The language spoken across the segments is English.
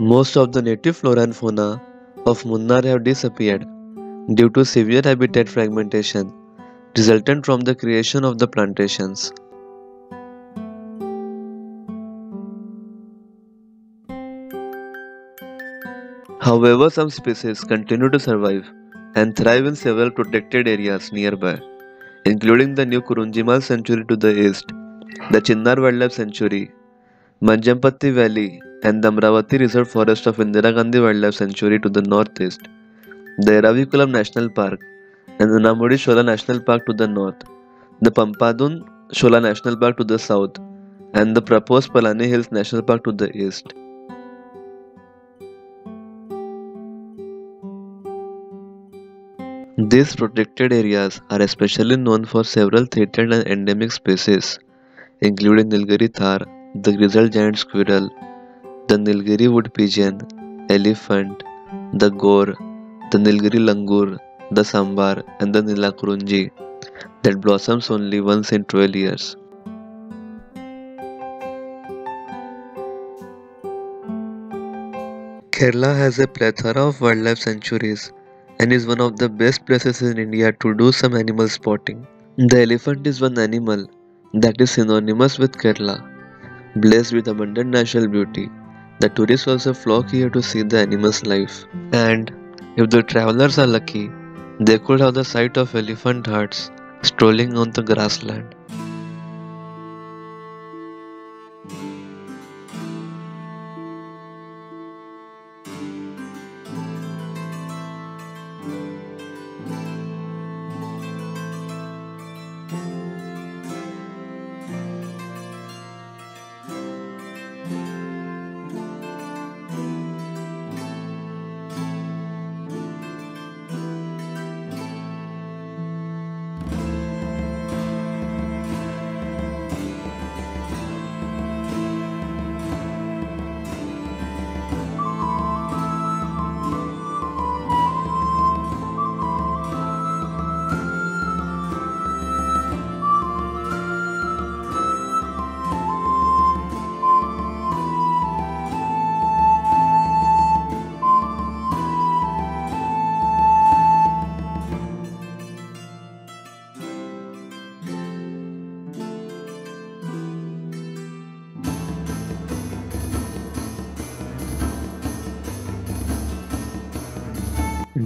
Most of the native flora and fauna of Munnar have disappeared due to severe habitat fragmentation resultant from the creation of the plantations. However, some species continue to survive and thrive in several protected areas nearby, including the new Kurinjimala Sanctuary to the east, the Chinnar Wildlife Sanctuary, Manjampatti Valley, and the Amravati Reserve Forest of Indira Gandhi Wildlife Sanctuary to the northeast, the Eravikulam National Park, and the Anamudi Shola National Park to the north, the Pampadum Shola National Park to the south, and the proposed Palani Hills National Park to the east. These protected areas are especially known for several threatened and endemic species, including Nilgiri tahr, the grizzled giant squirrel, the Nilgiri wood pigeon, elephant, the gaur, the Nilgiri langur, the sambar, and the neelakurinji that blossoms only once in 12 years. Kerala has a plethora of wildlife sanctuaries and is one of the best places in India to do some animal spotting. The elephant is one animal that is synonymous with Kerala, blessed with abundant natural beauty. The tourists also flock here to see the animal's life. And if the travelers are lucky, they could have the sight of elephant herds strolling on the grassland.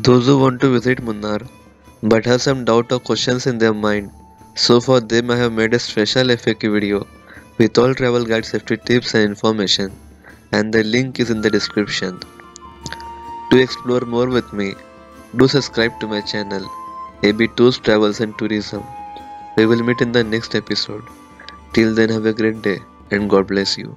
Those who want to visit Munnar but have some doubt or questions in their mind, so for them I have made a special FAQ video with all travel guide safety tips and information and the link is in the description. To explore more with me, do subscribe to my channel AB Tours Travels and Tourism. We will meet in the next episode. Till then have a great day and God bless you.